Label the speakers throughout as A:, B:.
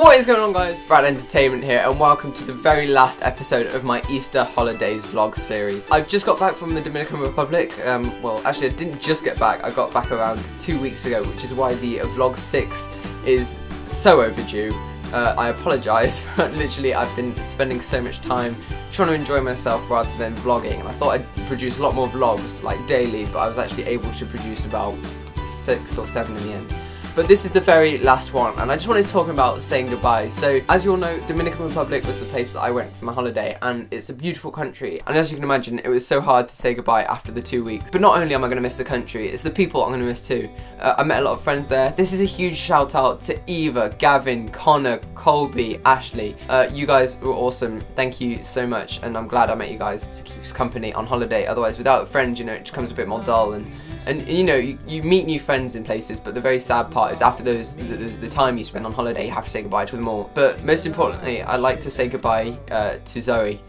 A: What is going on guys? Brad Entertainment here and welcome to the very last episode of my Easter Holidays vlog series. I've just got back from the Dominican Republic, um, well actually I didn't just get back, I got back around two weeks ago which is why the vlog 6 is so overdue. Uh, I apologise, but literally I've been spending so much time trying to enjoy myself rather than vlogging and I thought I'd produce a lot more vlogs like daily but I was actually able to produce about six or seven in the end. But this is the very last one, and I just wanted to talk about saying goodbye. So, as you all know, Dominican Republic was the place that I went for my holiday, and it's a beautiful country. And as you can imagine, it was so hard to say goodbye after the two weeks. But not only am I going to miss the country, it's the people I'm going to miss too. Uh, I met a lot of friends there. This is a huge shout out to Eva, Gavin, Connor, Colby, Ashley. Uh, you guys were awesome. Thank you so much, and I'm glad I met you guys to keep company on holiday. Otherwise, without friends, you know, it becomes a bit more dull and and you know you, you, meet new friends in places but the very sad part is after those the, the, time you spend on holiday you have to say goodbye to them all. But most importantly I like to say goodbye uh, to Zoe.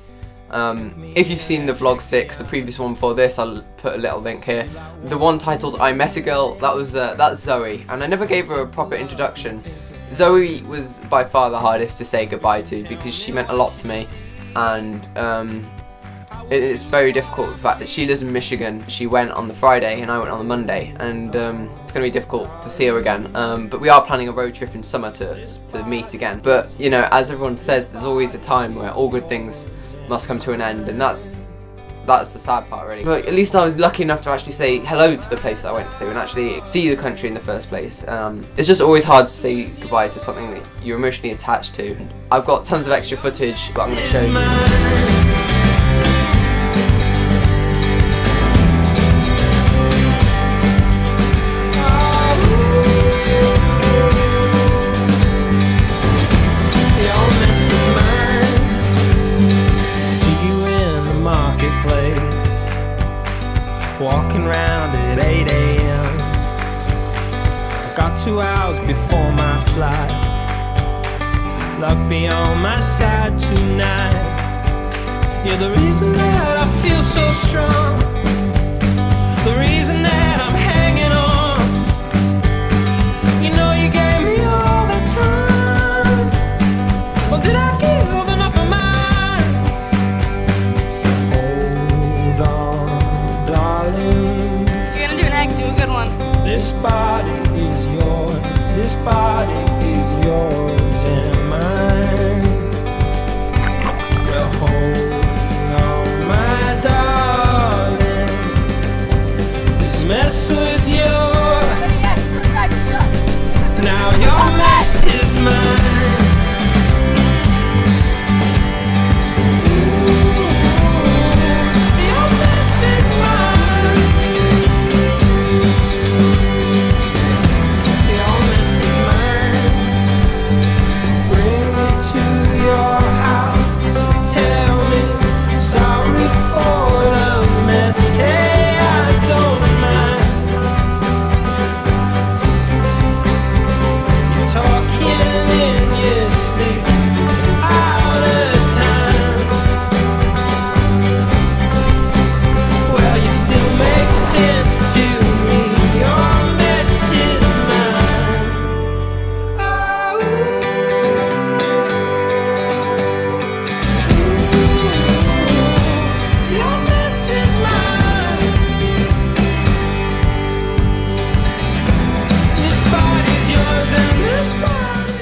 A: Um, if you've seen the vlog 6 the previous one for this I'll put a little link here. The one titled I met a girl that was uh, that's Zoe. And I never gave her a proper introduction. Zoe was by far the hardest to say goodbye to because she meant a lot to me. And um, it's very difficult the fact that she lives in Michigan. She went on the Friday and I went on the Monday, and um, it's going to be difficult to see her again. Um, but we are planning a road trip in summer to, to meet again. But, you know, as everyone says, there's always a time where all good things must come to an end, and that's that's the sad part really. But at least I was lucky enough to actually say hello to the place that I went to and actually see the country in the first place. Um, it's just always hard to say goodbye to something that you're emotionally attached to. I've got tons of extra footage that I'm going to show you. Walking around at 8 a.m. I got two hours before my flight. Luck be on my side tonight. You're the reason that I feel so strong. This body is yours. This body is yours and mine. Well, hold on, my darling. This mess was yours. Now your mess is mine.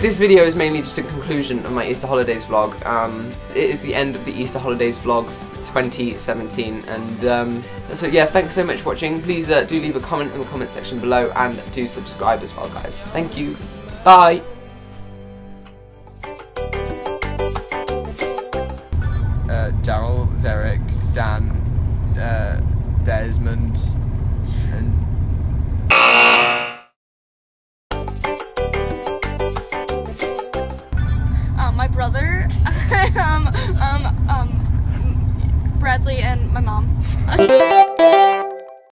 A: This video is mainly just a conclusion of my Easter holidays vlog. Um, it is the end of the Easter holidays vlogs 2017, and um, so yeah, thanks so much for watching. Please uh, do leave a comment in the comment section below, and do subscribe as well, guys. Thank you. Bye. Uh, Daryl, Derek, Dan, uh, Desmond, and
B: brother, um, um, um, Bradley, and my mom.